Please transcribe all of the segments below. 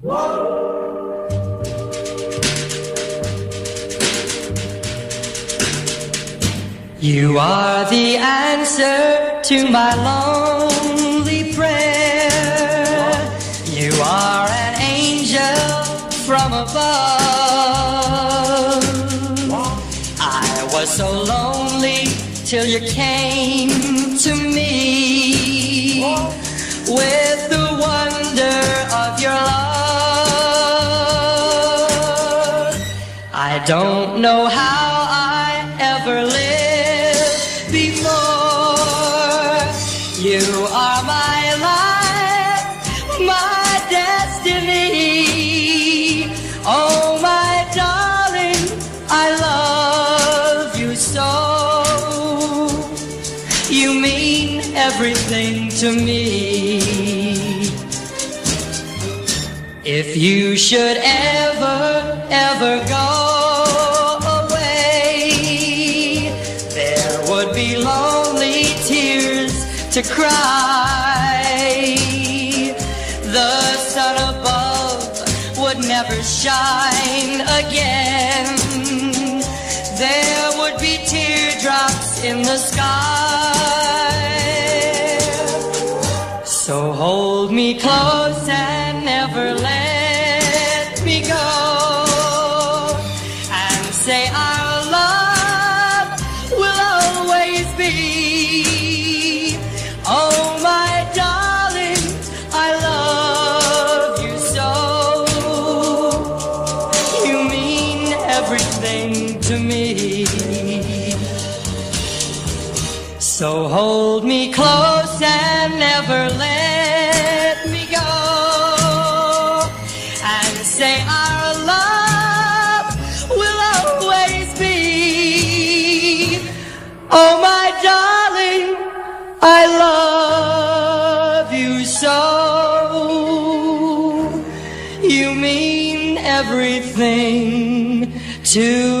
You are the answer to my lonely prayer. You are an angel from above. I was so lonely till you came don't know how I ever lived before. You are my life, my destiny. Oh, my darling, I love you so. You mean everything to me. If you should ever, ever go to cry. The sun above would never shine again. There would be teardrops in the sky. So hold me close So hold me close and never let me go. And say our love will always be. Oh, my darling, I love you so. You mean everything to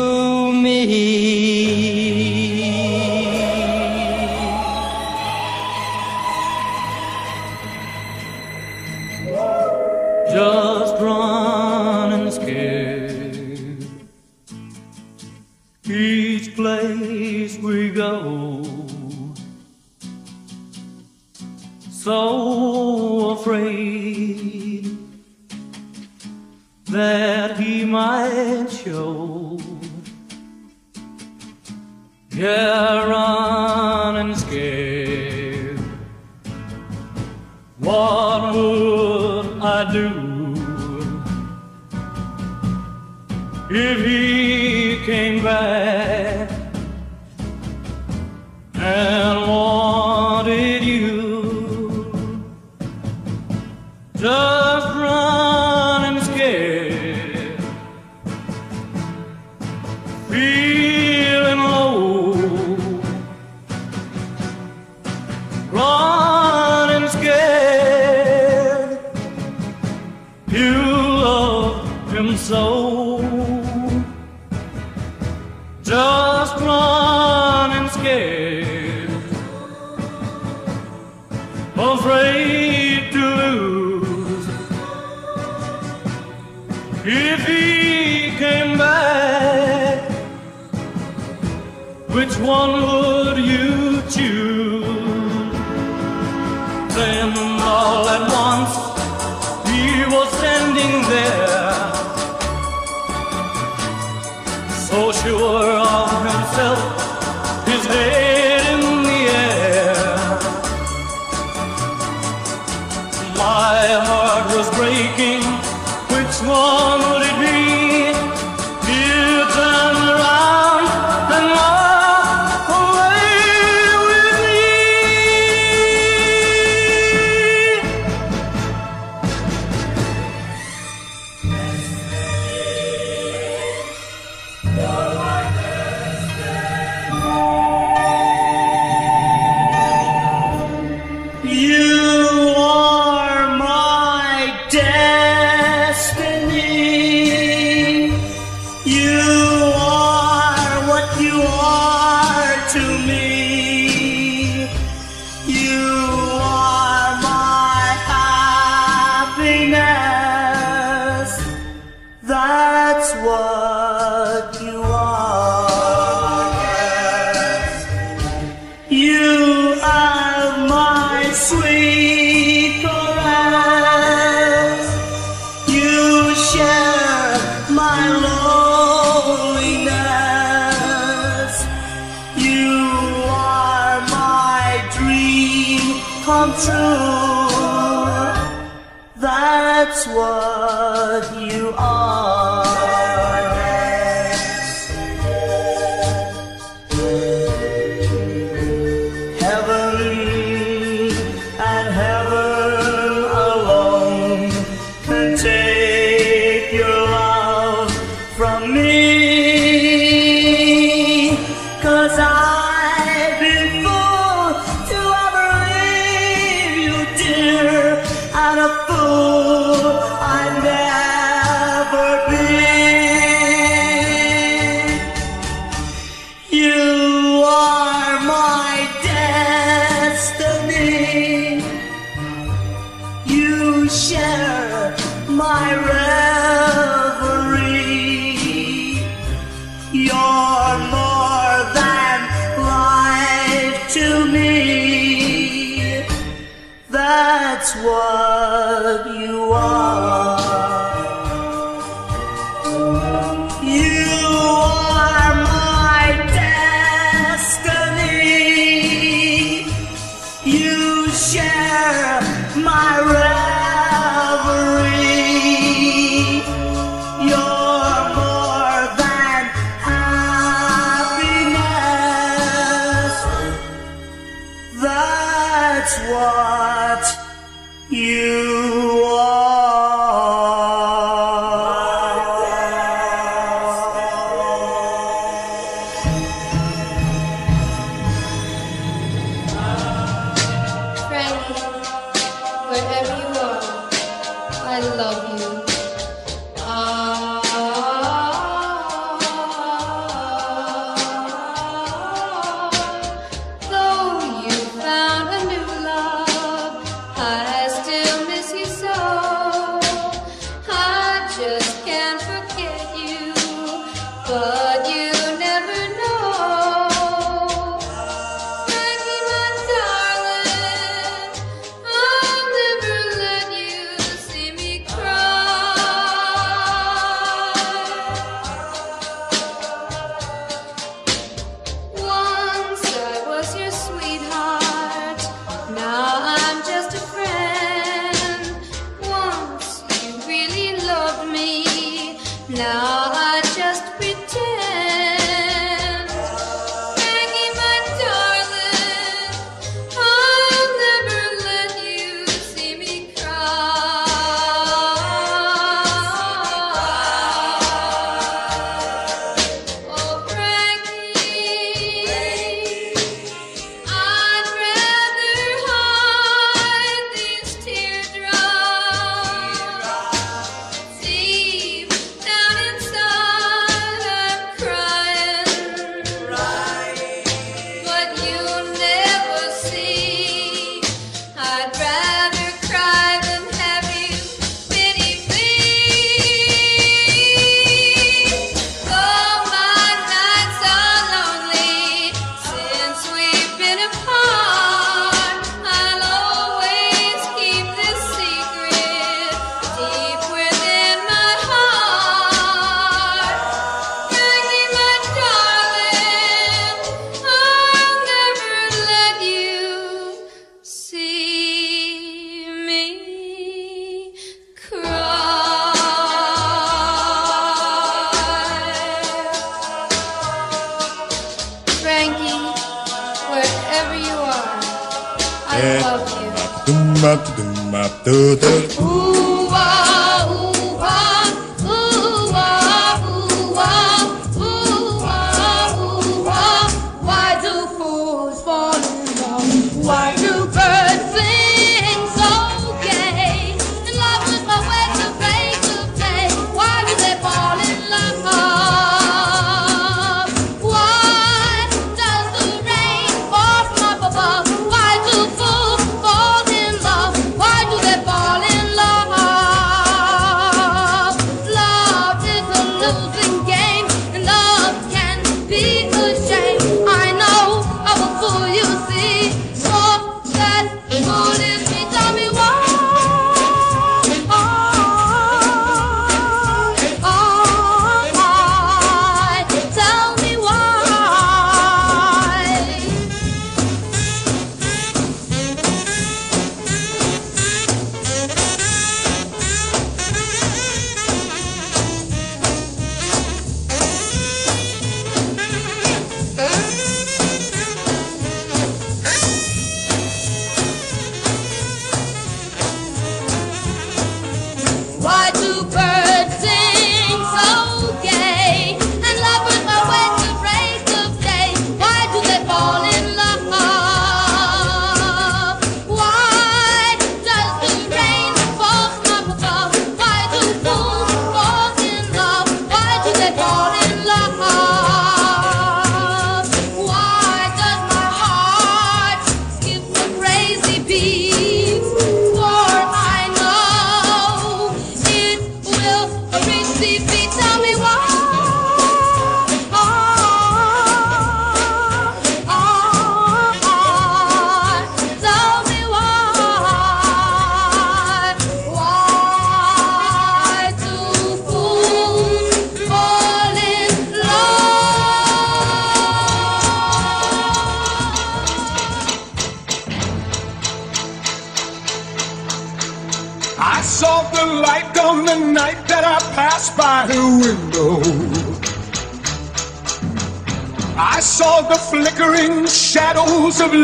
show. Yeah, running scared. What would I do if he came back love him so, just running scared, afraid to lose. If he came back, which one would you choose? Then all at once he was standing there, so sure of himself, his head in the air. My heart was breaking. Which one You I love you.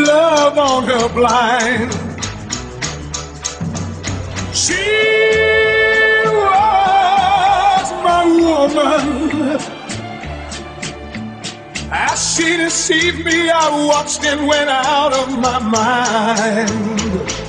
love on her blind. She was my woman. As she deceived me, I watched and went out of my mind.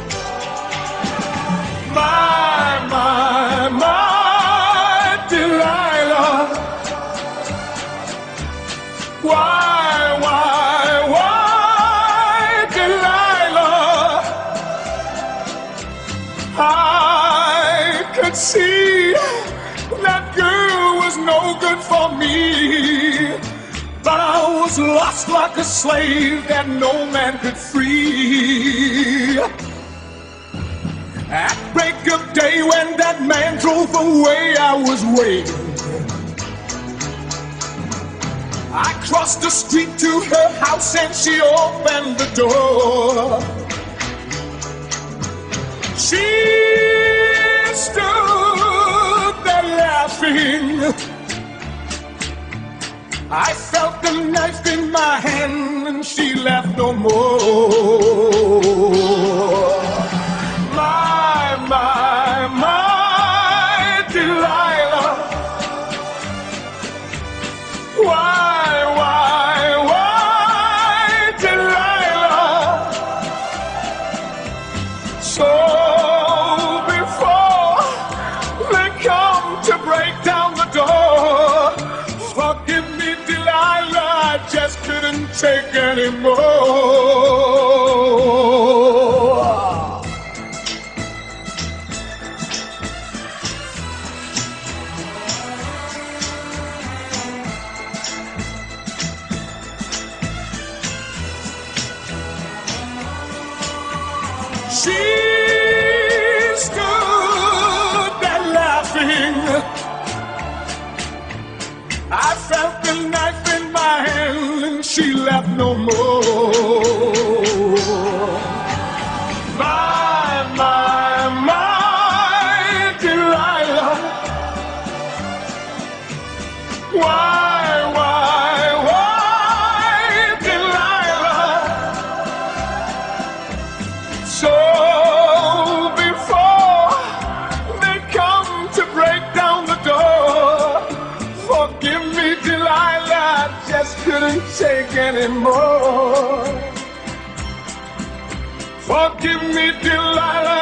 like a slave that no man could free. At break of day, when that man drove away, I was waiting. I crossed the street to her house and she opened the door. She stood there laughing. I felt the knife in my hand and she laughed no more. no more. anymore. Forgive me, Delilah.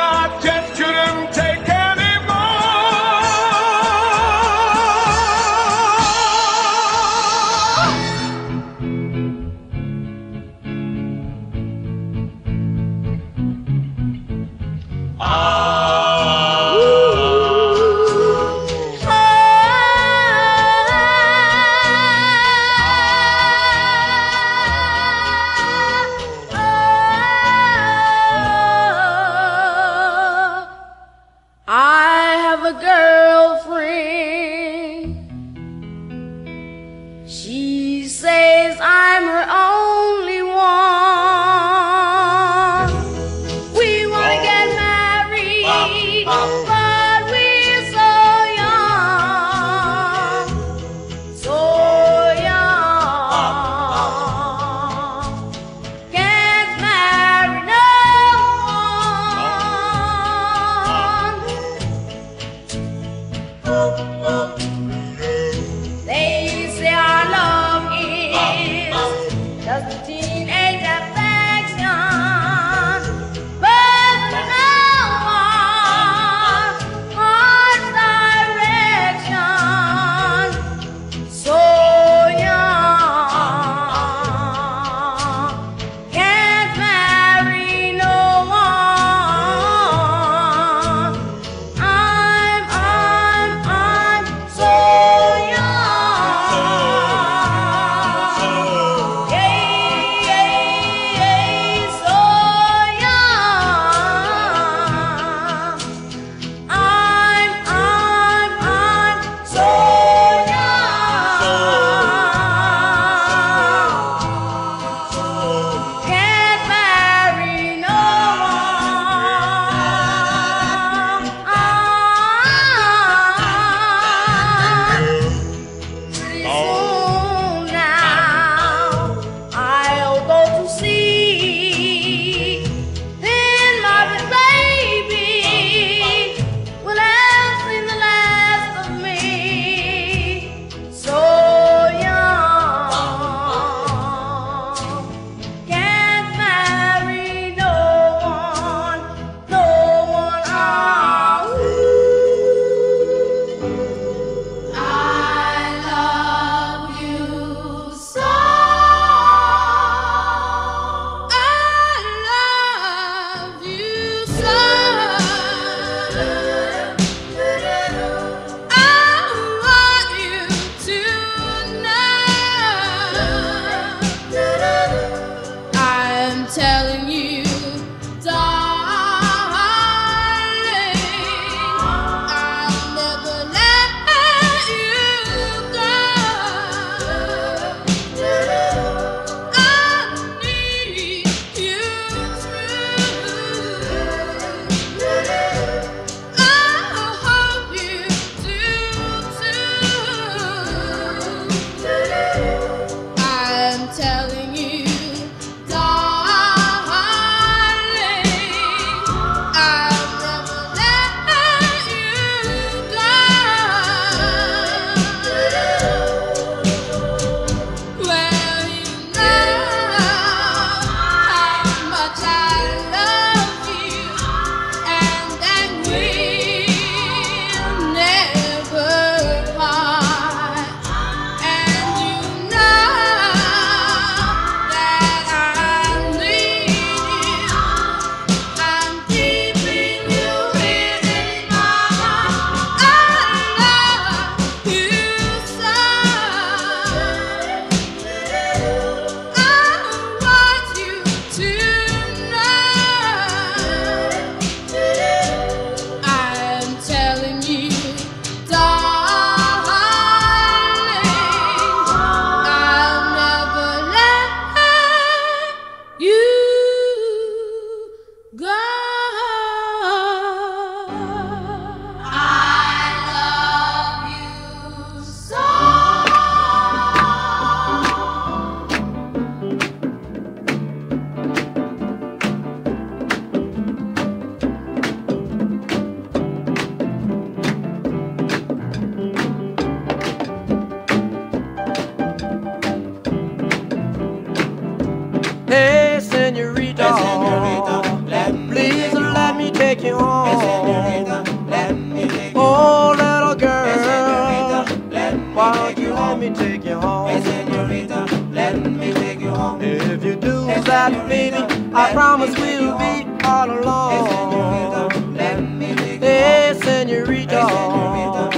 about baby. I promise we'll be all along. Hey, senorita,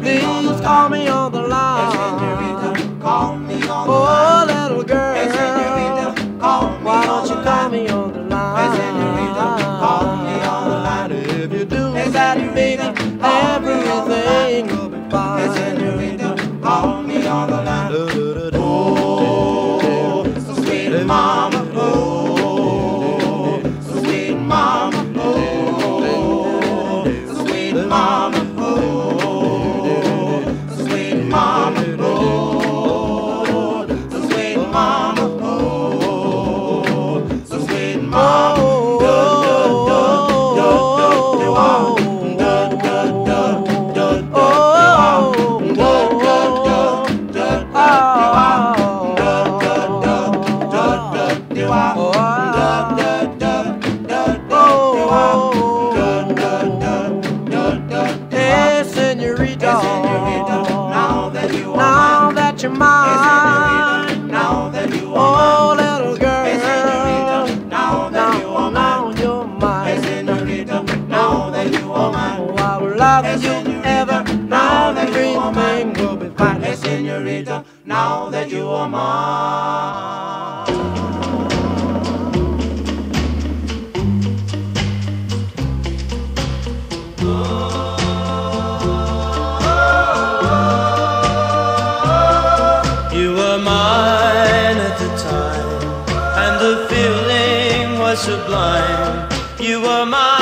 please call me on the you were mine.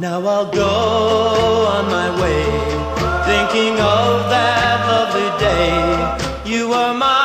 Now I'll go on my way, thinking of that lovely day. You are my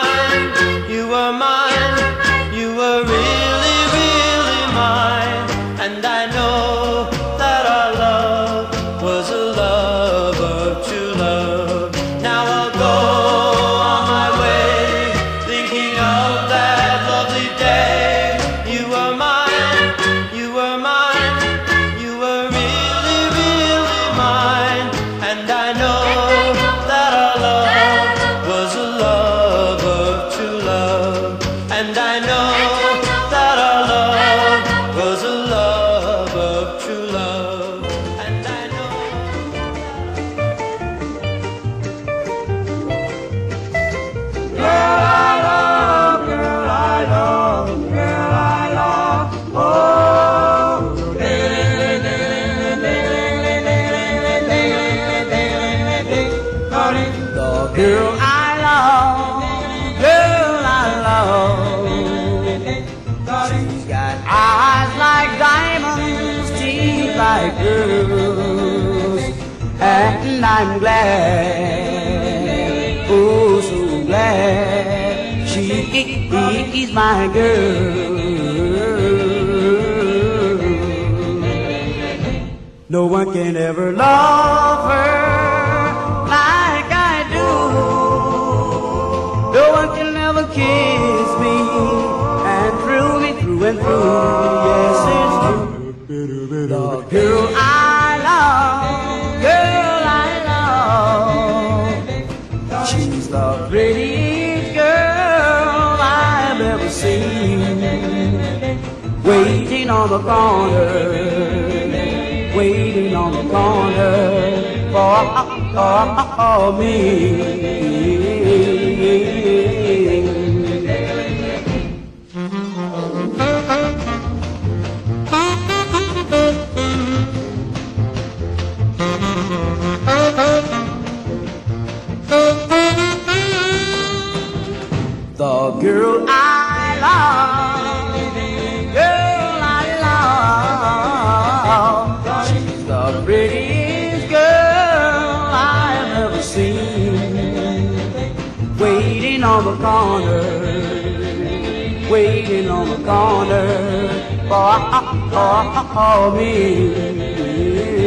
I'm glad, oh so glad, she is my girl. No one can ever love her like I do. No one can ever kiss me and thrill me through and through. Prettiest girl I've ever seen. Waiting on the corner, waiting on the corner for, for me. Girl I love, girl I love. She's the prettiest girl I have ever seen. Waiting on the corner, waiting on the corner for, for, for me.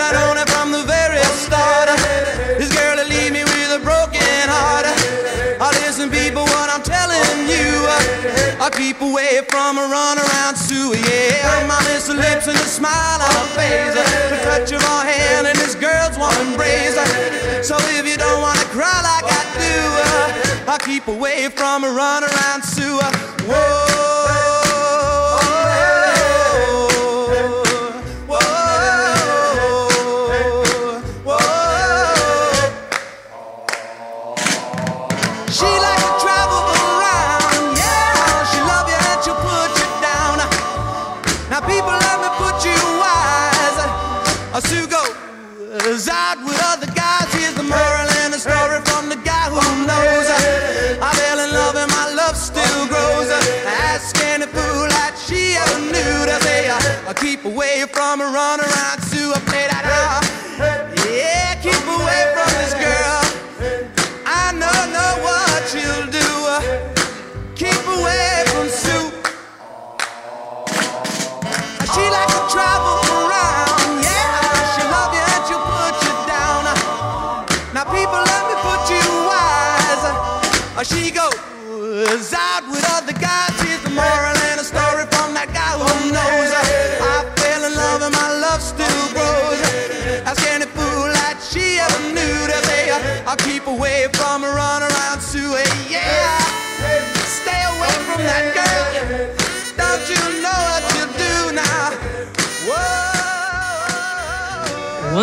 Yeah, I should have known it from the very start. This girl leave me with a broken heart. Oh, listen, people, what I'm telling you. I'll keep away from a run around Sue. Yeah, my little lips and a smile on her face. The touch of her hand and this girl's warm embrace. So if you don't wanna cry like I do, I'll keep away from a run around Sue. Whoa. Whoa, keep away from a run around Sue. I play that uh, yeah, keep away from this girl. I know, know what you'll do. Keep away from Sue. She like to travel around, yeah. She love you and she'll put you down. Now people let me put you wise. She goes out with other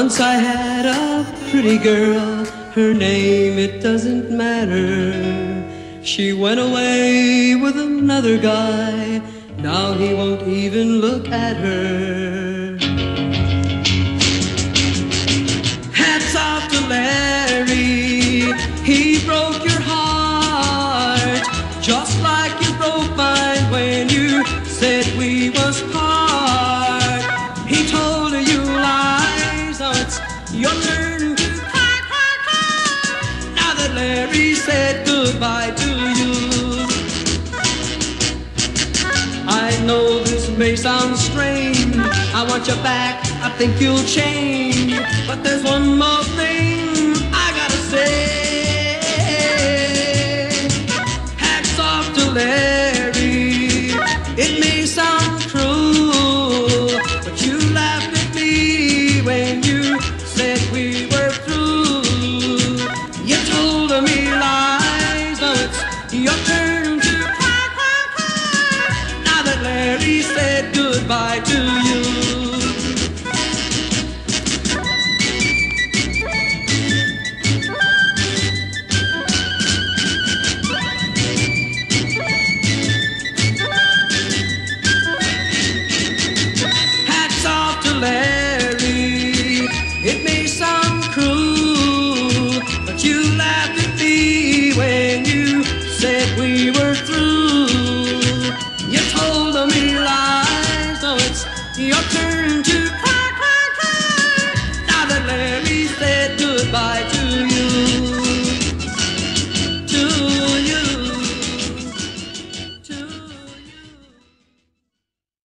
Once I had a pretty girl, her name it doesn't matter. She went away with another guy, now he won't even look at her. May sound strange. I want you back. I think you'll change. But there's one more